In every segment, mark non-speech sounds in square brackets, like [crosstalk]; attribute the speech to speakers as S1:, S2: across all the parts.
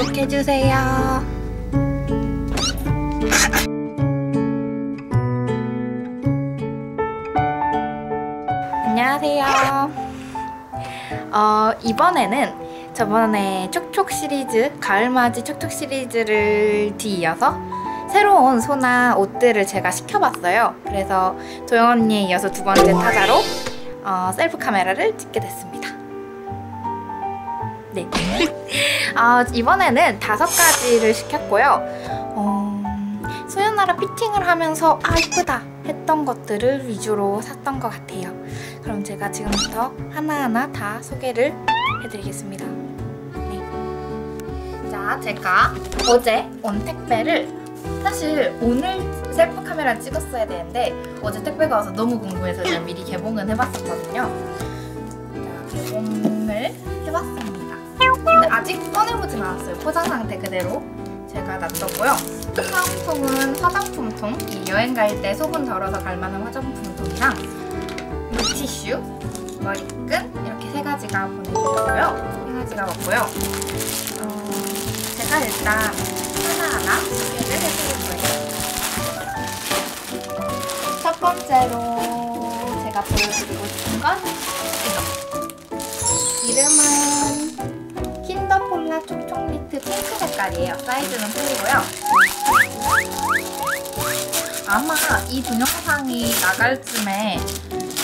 S1: 구독해주세요. 안녕하세요. 어, 이번에는 저번에 촉촉 시리즈, 가을맞이 촉촉 시리즈를 뒤이어서 새로운 소나 옷들을 제가 시켜봤어요. 그래서 도영 언니에 이어서 두 번째 타자로 어, 셀프 카메라를 찍게 됐습니다. 네. 어, [laughs] 이번에는 다섯 가지를 시켰고요. 어, 소연아라 피팅을 하면서 아 이쁘다 했던 것들을 위주로 샀던 것 같아요. 그럼 제가 지금부터 하나하나 다 소개를 해드리겠습니다. 네. 자, 제가 어제 온 택배를 사실 오늘 셀프 카메라 찍었어야 되는데 어제 택배가 와서 너무 궁금해서 미리 개봉은 해봤었거든요. 자, 개봉을 해봤습니다. 아직 꺼내보진 않았어요. 포장 상태 그대로 제가 놔뒀고요. 사은품은 화장품통, 이 여행 갈 때 소분 덜어서 갈 만한 화장품통이랑 물티슈, 머리끈 이렇게 세 가지가 보내주셨고요. 세 가지가 왔고요. 어, 제가 일단 하나하나 소개를 해드릴 거예요. 첫 번째로 제가 보여드리고 싶은 건 이거. 촉촉니트 핑크 색깔이에요. 사이즈는 틀리고요. 아마 이 동영상이 나갈 쯤에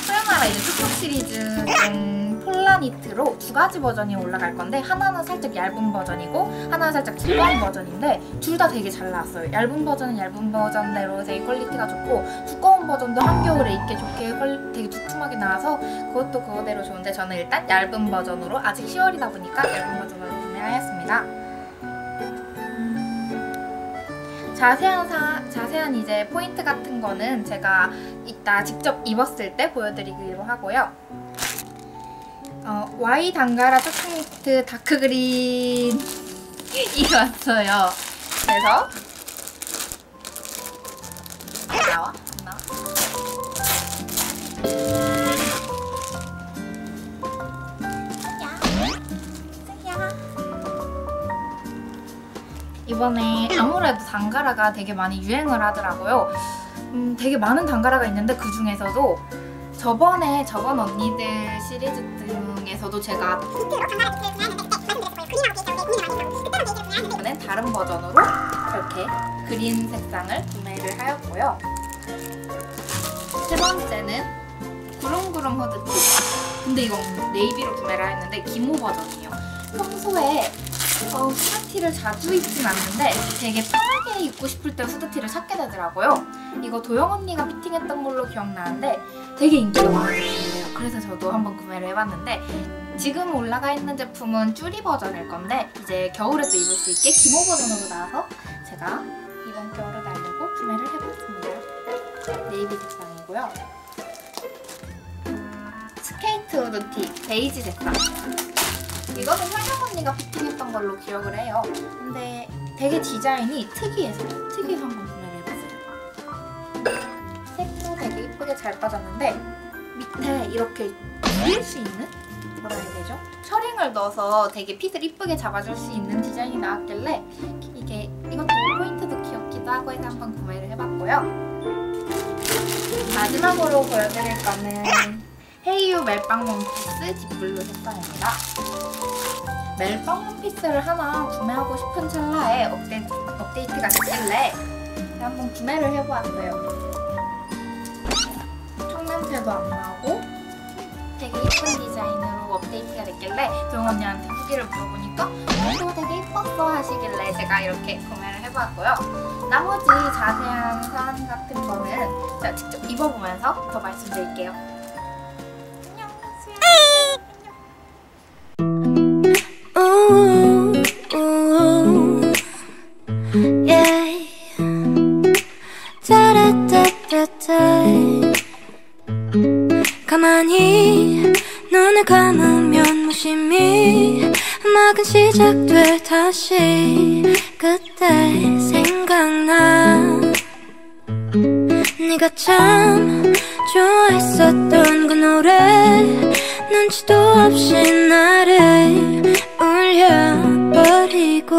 S1: 소녀나라 이제 촉촉 시리즈 중 폴라니트로 두 가지 버전이 올라갈 건데 하나는 살짝 얇은 버전이고 하나는 살짝 두꺼운 버전인데 둘 다 되게 잘 나왔어요. 얇은 버전은 얇은 버전대로 되게 퀄리티가 좋고 두꺼운 버전도 한겨울에 입기 좋게 퀄- 되게 두툼하게 나와서 그것도 그거대로 좋은데 저는 일단 얇은 버전으로 아직 10월이다 보니까 얇은 버전으로 구매하였습니다. 자세한 사, 자세한 이제 포인트 같은 거는 제가 이따 직접 입었을 때 보여드리기로 하고요. 어, Y 단가라 초콜릿 다크 그린이 왔어요. [laughs] 그래서 안 나와? 이번에 아무래도 단가라가 되게 많이 유행을 하더라고요. 음, 되게 많은 단가라가 있는데 그 중에서도 저번에 저번 언니들 시리즈 중에서도 제가 이번엔 다른 버전으로 이렇게 그린 색상을 구매를 하였고요. 세 번째는 구름구름 후드티. 근데 이건 네이비로 구매를 했는데 기모 버전이에요. 평소에 어, 후드티를 자주 입진 않는데 되게 편하게 입고 싶을 때 후드티를 찾게 되더라고요. 이거 도영 언니가 피팅했던 걸로 기억나는데 되게 인기가 제품이에요. 그래서 저도 한번 구매를 해봤는데 지금 올라가 있는 제품은 쭈리 버전일 건데 이제 겨울에도 입을 수 있게 기모 버전으로 나와서 제가 이번 겨울에 달려고 구매를 해봤습니다. 네이비 색상이고요. 스케이트 후드티 베이지 색상. 이거는 설명 언니가 피팅했던 걸로 기억을 해요. 근데 되게 디자인이 특이해서 특이해서 한번 구매를 해봤어요. 색도 되게 이쁘게 잘 빠졌는데 밑에 이렇게 누릴 수 있는 뭐라 해야 되죠? 셔링을 넣어서 되게 핏을 이쁘게 잡아줄 수 있는 디자인이 나왔길래 이게 이것도 포인트도 귀엽기도 하고 해서 한번 구매를 해봤고요. 마지막으로 보여드릴 거는 헤이유 멜빵 원피스 deep blue 색상입니다. 멜빵 원피스를 하나 구매하고 싶은 찰나에 업데, 업데이트가 됐길래 한번 구매를 해보았어요. 총냄새도 안 나고 되게 예쁜 디자인으로 업데이트가 됐길래 도영 언니한테 후기를 물어보니까 이거 되게 예뻤어 하시길래 제가 이렇게 구매를 해보았고요. 나머지 자세한 사안 같은 거는 제가 직접 입어보면서 더 말씀드릴게요.
S2: 눈을 감으면 무심히 음악은 시작돼 다시 그때 생각나. 네가 참 좋아했었던 그 노래 눈치도 없이 나를 울려버리고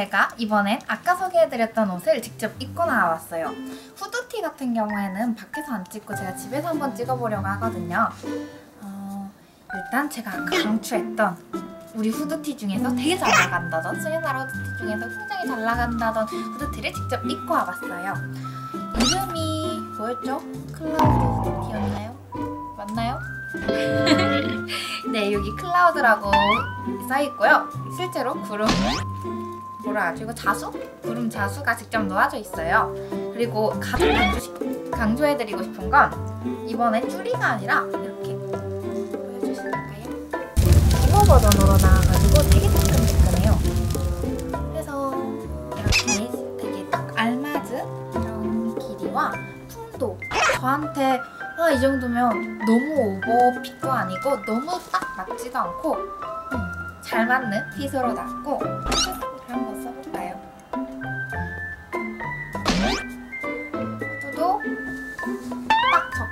S1: 제가 이번엔 아까 소개해드렸던 옷을 직접 입고 나와봤어요. 후드티 같은 경우에는 밖에서 안 찍고 제가 집에서 한번 찍어보려고 하거든요. 어, 일단 제가 아까 강추했던 우리 후드티 중에서 되게 잘 나간다던 수연나라 후드티 중에서 굉장히 잘 나간다던 후드티를 직접 입고 와봤어요. 이름이 뭐였죠? 클라우드 후드티였나요? 맞나요? [laughs] 네, 여기 클라우드라고 써있고요. 실제로 구름 뭐라? 이거 자수? 구름 자수가 직접 놓아져 있어요. 그리고 가장 강조, 강조해드리고 싶은 건 이번엔 쭈리가 아니라 이렇게 보여주실까요? 기모 버전으로 나와가지고 되게 뜨끈뜨끈해요. 그래서 이렇게 되게 딱 알맞은 이런 길이와 풍도 저한테 아, 이 정도면 너무 오버핏도 아니고 너무 딱 맞지도 않고 음, 잘 맞는 핏으로 나왔고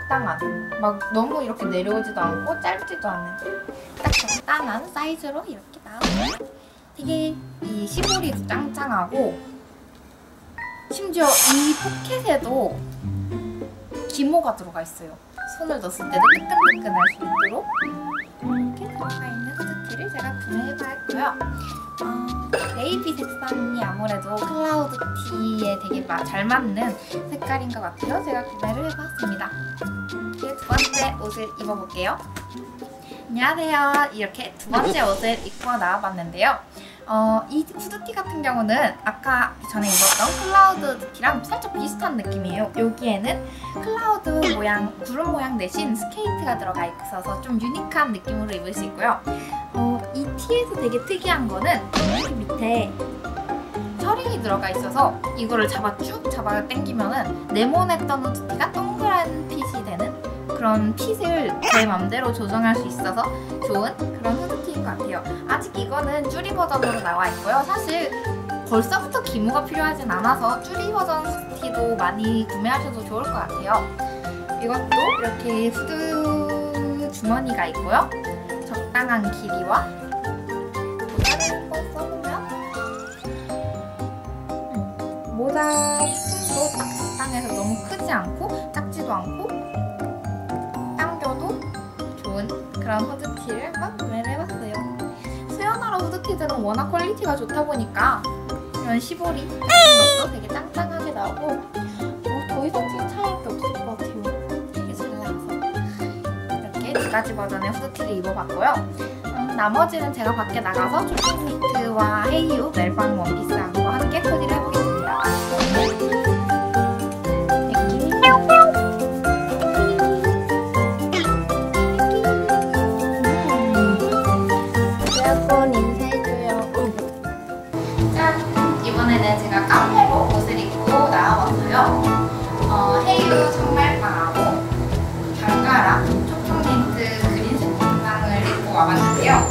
S1: 적당한 막 너무 이렇게 내려오지도 않고 짧지도 않은 딱 적당한 사이즈로 이렇게 나와요 되게 이 시보리도 짱짱하고 심지어 이 포켓에도 기모가 들어가 있어요. 손을 넣었을 때도 뜨끈뜨끈할 수 있도록 이렇게 들어가 있는 후드티를 제가 구매해봤고요. 어, 네이비 색상이 아무래도 클라우드 티에 되게 마- 잘 맞는 색깔인 것 같아서 제가 구매를 해봤습니다. 두 번째 옷을 입어볼게요. 안녕하세요. 이렇게 두 번째 옷을 입고 나와봤는데요. 어, 이 후드티 같은 경우는 아까 전에 입었던 클라우드 티랑 살짝 비슷한 느낌이에요. 여기에는 클라우드 모양, 구름 모양 대신 스케이트가 들어가 있어서 좀 unique한 느낌으로 입을 수 있고요. 티에서 되게 특이한 거는 여기 밑에 셔링이 들어가 있어서 이거를 잡아 쭉 잡아 당기면은 네모냈던 후드티가 동그란 핏이 되는 그런 핏을 제 맘대로 조정할 수 있어서 좋은 그런 후드티인 것 같아요. 아직 이거는 쭈리 버전으로 나와 있고요. 사실 벌써부터 기모가 필요하진 않아서 쭈리 버전 후드티도 많이 구매하셔도 좋을 것 같아요. 이것도 이렇게 후드 주머니가 있고요. 적당한 길이와 도 적당해서 너무 크지 않고 작지도 않고 당겨도 좋은 그런 후드티를 한번 구매를 해봤어요. 소녀나라 후드티들은 워낙 퀄리티가 좋다 보니까 이런 시보리 같은 것도 되게 짱짱하게 나오고 뭐더 이상 칭찬할 게 없을 것 같아요. 되게 잘 나와서 이렇게 두 가지 버전의 후드티를 입어봤고요. 음, 나머지는 제가 밖에 나가서 조핑니트와 헤이유 멜빵 원피스와 함께 코디를 해보겠습니다. 와봤는데요.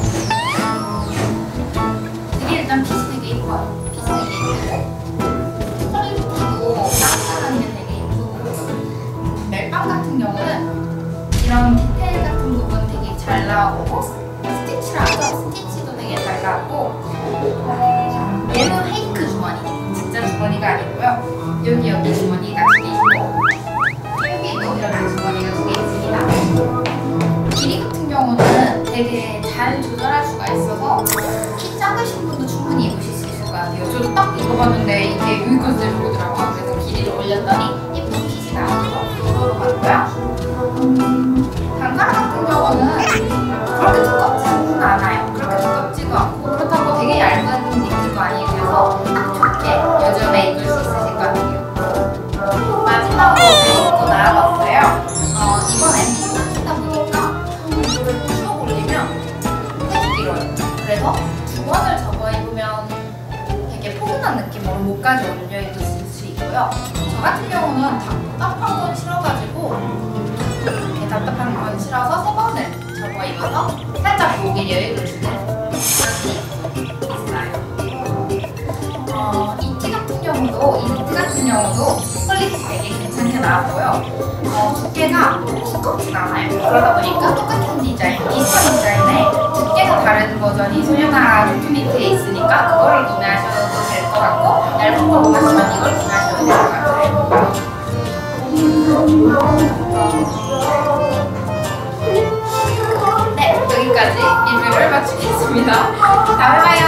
S1: 되게 일단 핏이 되게 예뻐요. 핏이 되게 예쁘고 퀄리티도 짱짱한 게 되게 예쁘고 멜빵 같은 경우는 이런 디테일 같은 부분 되게 잘 나오고 스티치를 하죠. 스티치도 되게 잘 나오고 얘는 fake 주머니 진짜 주머니가 아니고요 여기 여기 입어봤는데 이게 여기까지 내려오더라고요 그래서 길이를 올렸더니 예쁜 핏이 나와서 이거로 봤고요 음, 단가라 같은 경우는 그렇게 목까지 올려입으실 수 있고요. 저 같은 경우는 답답한 건 싫어가지고 이렇게 답답한 건 싫어서 세 번을 접어 입어서 살짝 목에 여유를 주고 있어요. 어, 이 티 같은 경우도 이 니트 같은 경우도 퀄리티 되게 괜찮게 나왔고요. 어, 두께가 두껍진 않아요. 그러다 보니까 똑같은 디자인, 비슷한 디자인에 두께가 다른 버전이 소녀나라 니트에 있으니까 그거를 구매하셔도 같고 얇은 걸 원하시면 이걸 구매하셔도 될 것 같아요. 네, 여기까지 리뷰를 마치겠습니다. 다음에 봐요.